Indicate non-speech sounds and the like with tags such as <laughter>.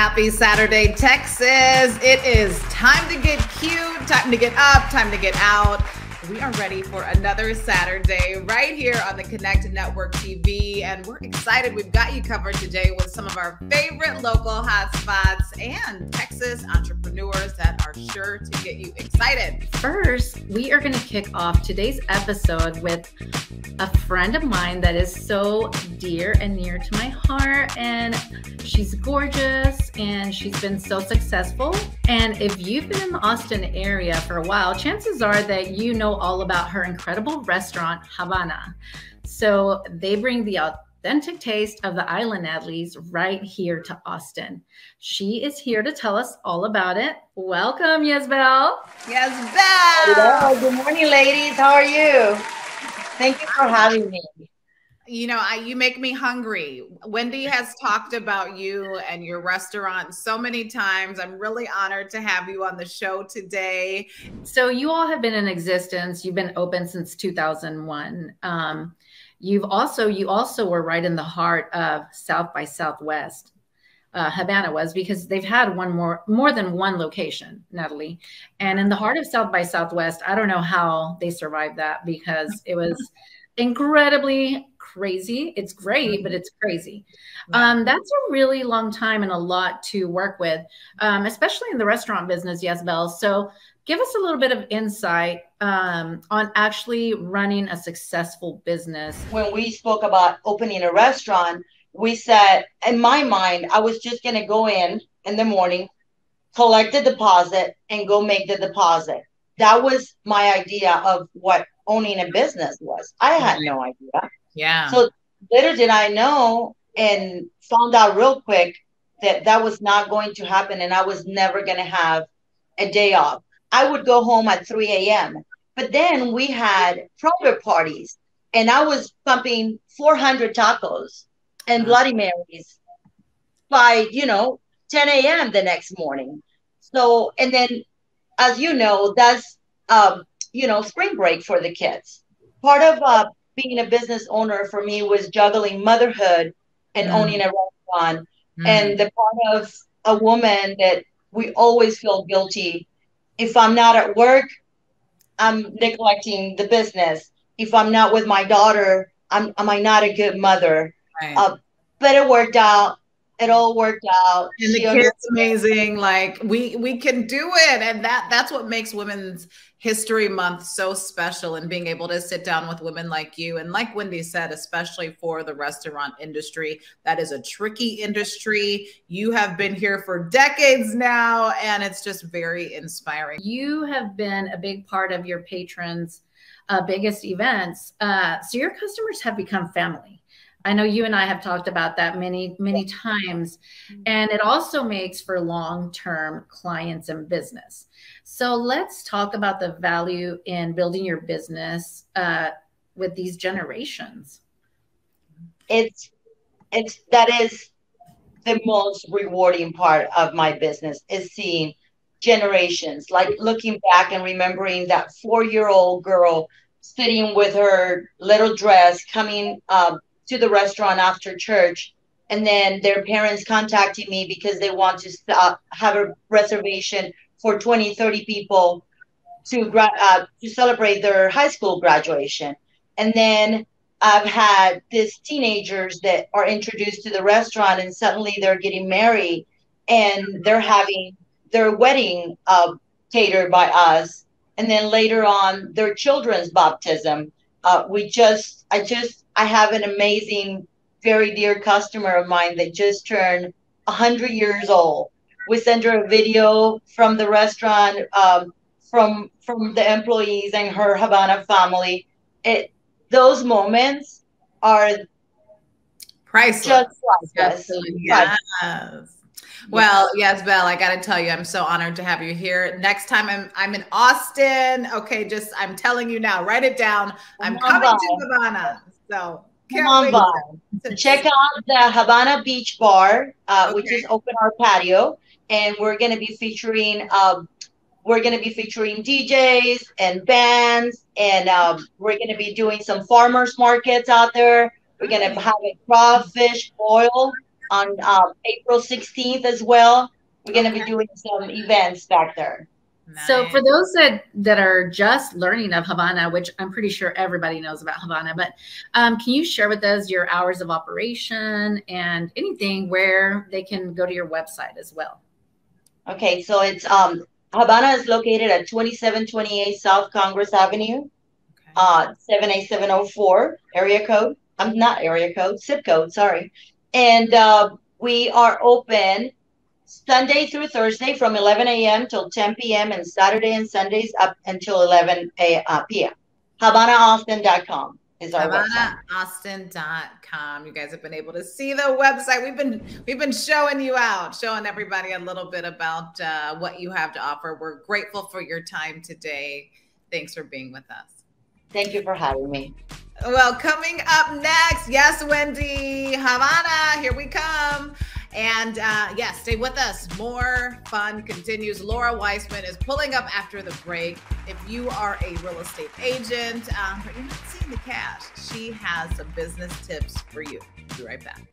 Happy Saturday, Texas. It is time to get cute, time to get up, time to get out. We are ready for another Saturday right here on the Connect Network TV. And we're excited. We've got you covered today with some of our favorite local hotspots and Texas entrepreneurs that are sure to get you excited. First, we are going to kick off today's episode with a friend of mine that is so dear and near to my heart. And she's gorgeous and she's been so successful. And if you've been in the Austin area for a while, chances are that you know all about her incredible restaurant, Habana. So they bring the authentic taste of the island Natalie's right here to Austin. She is here to tell us all about it. Welcome, Yasbel. Yasbel. Hello. Good morning, ladies. How are you? Thank you for having me. You know, I, you make me hungry. Wendy <laughs> has talked about you and your restaurant so many times. I'm really honored to have you on the show today. So, you all have been in existence. You've been open since 2001. Um, you've also you also were right in the heart of South by Southwest. Uh, Habana was because they've had one more more than one location, Natalie, and in the heart of South by Southwest. I don't know how they survived that because it was <laughs> incredibly crazy. It's great, but it's crazy. Um, that's a really long time and a lot to work with, um, especially in the restaurant business. Yasbel. So give us a little bit of insight um, on actually running a successful business. When we spoke about opening a restaurant we said, in my mind, I was just going to go in in the morning, collect the deposit, and go make the deposit. That was my idea of what owning a business was. I had no idea. Yeah. So little did I know and found out real quick that that was not going to happen and I was never going to have a day off. I would go home at 3 a.m. But then we had private parties and I was pumping 400 tacos and Bloody Marys by, you know, 10 a.m. the next morning. So, and then, as you know, that's, um, you know, spring break for the kids. Part of uh, being a business owner for me was juggling motherhood and mm. owning a restaurant. Mm. And the part of a woman that we always feel guilty. If I'm not at work, I'm neglecting the business. If I'm not with my daughter, I'm am I not a good mother? Right. Uh, but it worked out. It all worked out. And the kid's amazing. Like we we can do it, and that that's what makes Women's History Month so special. And being able to sit down with women like you, and like Wendy said, especially for the restaurant industry, that is a tricky industry. You have been here for decades now, and it's just very inspiring. You have been a big part of your patrons' uh, biggest events, uh, so your customers have become family I know you and I have talked about that many, many times. And it also makes for long term clients and business. So let's talk about the value in building your business uh, with these generations. It's, it's, that is the most rewarding part of my business is seeing generations, like looking back and remembering that four year old girl sitting with her little dress coming um, to the restaurant after church and then their parents contacting me because they want to stop, have a reservation for 20 30 people to uh, to celebrate their high school graduation. And then i've had these teenagers that are introduced to the restaurant and suddenly they're getting married and they're having their wedding uh, catered by us. And then later on their children's baptism uh, we just i just I have an amazing, very dear customer of mine that just turned 100 years old. We sent her a video from the restaurant, um, from from the employees and her Habana family. It those moments are priceless. Just priceless. Yes. Well, Yasbel, I got to tell you, I'm so honored to have you here. Next time I'm I'm in Austin. Okay, just I'm telling you now, write it down. I'm coming to Habana. So come on by. Check out the Habana Beach Bar, uh, okay. which is open our patio, and we're going to be featuring. Um, we're going to be featuring DJs and bands, and um, we're going to be doing some farmers markets out there. We're going to have a crawfish boil on uh, April 16th as well. We're going to okay. be doing some events back there. Nice. So for those that that are just learning of Habana, which I'm pretty sure everybody knows about Habana, but um, can you share with us your hours of operation and anything where they can go to your website as well? Okay, so it's um, Habana is located at 2728 South Congress Avenue, okay. uh, 78704 area code. I'm not area code, zip code. Sorry, and uh, we are open Sunday through Thursday from 11 a.m. till 10 p.m. and Saturday and Sundays up until 11 uh, p.m. HabanaAustin.com is our website. HabanaAustin.com. You guys have been able to see the website. We've been we've been showing you out, showing everybody a little bit about uh, what you have to offer. We're grateful for your time today. Thanks for being with us. Thank you for having me. Well, coming up next, yes, Wendy, Habana, here we come. And uh, yeah, stay with us. More fun continues. Laura Weissman is pulling up after the break. If you are a real estate agent, um, but you're not seeing the cash, she has some business tips for you. Be right back.